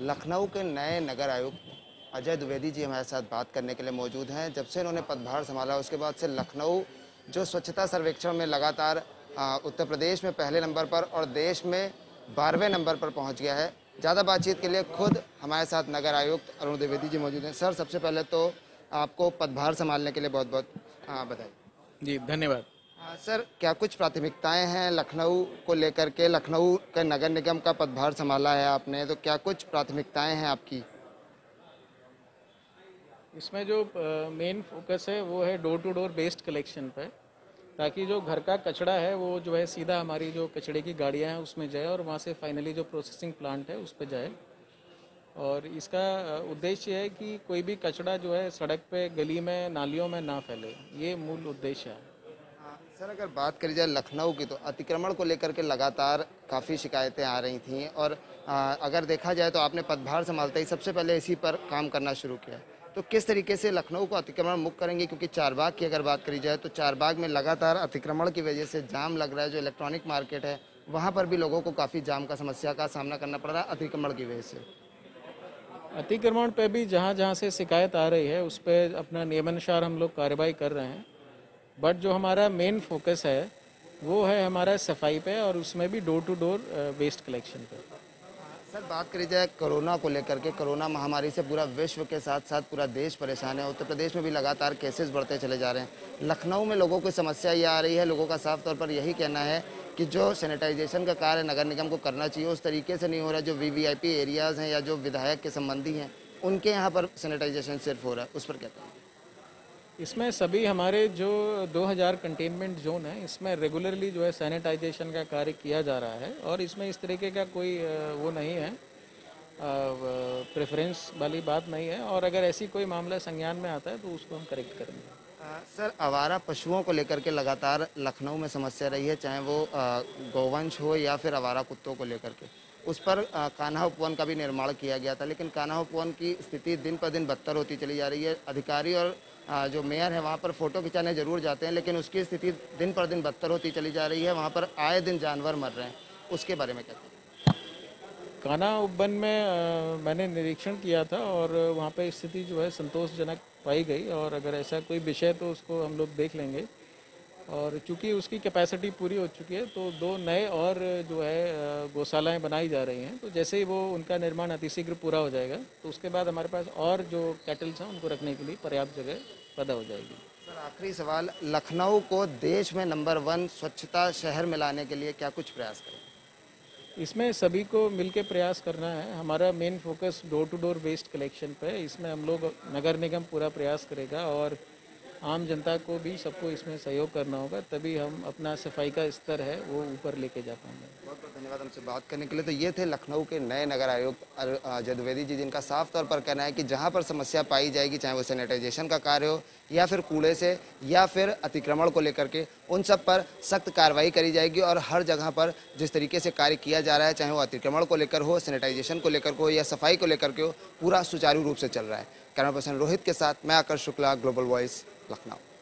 लखनऊ के नए नगर आयुक्त अजय द्विवेदी जी हमारे साथ बात करने के लिए मौजूद हैं। जब से इन्होंने पदभार संभाला, उसके बाद से लखनऊ, जो स्वच्छता सर्वेक्षण में लगातार उत्तर प्रदेश में पहले नंबर पर और देश में बारहवें नंबर पर पहुँच गया है। ज़्यादा बातचीत के लिए खुद हमारे साथ नगर आयुक्त अरुण द्विवेदी जी मौजूद हैं। सर, सबसे पहले तो आपको पदभार संभालने के लिए बहुत बहुत बधाई। जी, धन्यवाद। सर, क्या कुछ प्राथमिकताएँ हैं? लखनऊ को लेकर के, लखनऊ के नगर निगम का पदभार संभाला है आपने तो क्या कुछ प्राथमिकताएँ हैं आपकी? इसमें जो मेन फोकस है, वो है door to door based collection पर ताकि जो घर का कचड़ा है, वो जो है सीधा हमारी जो कचड़े की गाड़ियाँ हैं, उसमें जाए और वहाँ से फाइनली जो प्रोसेसिंग प्लांट है, उस पर जाए। और इसका उद्देश्य है कि कोई भी कचड़ा जो है सड़क पे, गली में, नालियों में ना फैले, ये मूल उद्देश्य है। सर अगर बात करी जाए लखनऊ की तो अतिक्रमण को लेकर के लगातार काफ़ी शिकायतें आ रही थी। और आ, अगर देखा जाए तो आपने पदभार संभालते ही सबसे पहले इसी पर काम करना शुरू किया। तो किस तरीके से लखनऊ को अतिक्रमण मुक्त करेंगे? क्योंकि चारबाग की अगर बात करी जाए तो चारबाग में लगातार अतिक्रमण की वजह से जाम लग रहा है जो इलेक्ट्रॉनिक मार्केट है वहाँ पर भी लोगों को काफ़ी जाम का समस्या का सामना करना पड़ रहा है अतिक्रमण की वजह से। अतिक्रमण पे भी जहाँ जहाँ से शिकायत आ रही है उस पर अपना नियमानुसार हम लोग कार्रवाई कर रहे हैं। बट जो हमारा मेन फोकस है, वो है हमारा सफ़ाई पे और उसमें भी door to door waste collection पे। सर, बात करी जाए कोरोना को लेकर के, कोरोना महामारी से पूरा विश्व के साथ साथ पूरा देश परेशान है, उत्तर प्रदेश में भी लगातार केसेस बढ़ते चले जा रहे हैं। लखनऊ में लोगों की समस्या ये आ रही है, लोगों का साफ़ तौर पर यही कहना है कि जो सैनिटाइजेशन का कार्य नगर निगम को करना चाहिए, उस तरीके से नहीं हो रहा जो वीवीआईपी एरियाज़ हैं या जो विधायक के संबंधी हैं, उनके यहाँ पर सैनिटाइजेशन सिर्फ़ हो रहा है, उस पर कहते कहें इसमें सभी हमारे जो 2000 कंटेनमेंट जोन है, इसमें रेगुलरली जो है सैनिटाइजेशन का कार्य किया जा रहा है और इसमें इस तरीके का कोई वो नहीं है। प्रेफरेंस वाली बात नहीं है और अगर ऐसी कोई मामला संज्ञान में आता है तो उसको हम करेक्ट करेंगे सर, आवारा पशुओं को लेकर के लगातार लखनऊ में समस्या रही है, चाहे वो गौवंश हो या फिर आवारा कुत्तों को लेकर के। उस पर कान्हा उपवन का भी निर्माण किया गया था, लेकिन कान्हा उपवन की स्थिति दिन पर दिन बदतर होती चली जा रही है। अधिकारी और जो मेयर है वहाँ पर फ़ोटो खिंचाने ज़रूर जाते हैं, लेकिन उसकी स्थिति दिन पर दिन बदतर होती चली जा रही है। वहाँ पर आए दिन जानवर मर रहे हैं। उसके बारे में कहते हैं? काना उपवन में मैंने निरीक्षण किया था और वहाँ पे स्थिति जो है संतोषजनक पाई गई, और अगर ऐसा कोई विषय तो उसको हम लोग देख लेंगे। और चूँकि उसकी कैपेसिटी पूरी हो चुकी है तो दो नए और जो है गौशालाएँ बनाई जा रही हैं। तो जैसे ही वो उनका निर्माण अतिशीघ्र पूरा हो जाएगा तो उसके बाद हमारे पास और जो कैटल्स हैं उनको रखने के लिए पर्याप्त जगह पैदा हो जाएगी। सर आखिरी सवाल लखनऊ को देश में नंबर वन स्वच्छता शहर में लाने के लिए क्या कुछ प्रयास करें? इसमें सभी को मिलकर प्रयास करना है। हमारा main focus door to door waste collection पे है। इसमें हम लोग नगर निगम पूरा प्रयास करेगा और आम जनता को भी सबको इसमें सहयोग करना होगा, तभी हम अपना सफ़ाई का स्तर है, वो ऊपर लेके जा पाएँगे। बहुत बहुत धन्यवाद हमसे बात करने के लिए। तो ये थे लखनऊ के नए नगर आयुक्त अजय द्विवेदी जी, जिनका साफ़ तौर पर कहना है कि जहाँ पर समस्या पाई जाएगी, चाहे वो सैनिटाइजेशन का कार्य हो, या फिर कूड़े से, या फिर अतिक्रमण को लेकर के, उन सब पर सख्त कार्रवाई करी जाएगी और हर जगह पर जिस तरीके से कार्य किया जा रहा है, चाहे वो अतिक्रमण को लेकर हो, सैनिटाइजेशन को लेकर हो, या सफ़ाई को लेकर के हो, पूरा सुचारू रूप से चल रहा है। कैमरा पर्सन रोहित के साथ मैं आकर शुक्ला, ग्लोबल वॉइस। लखनऊ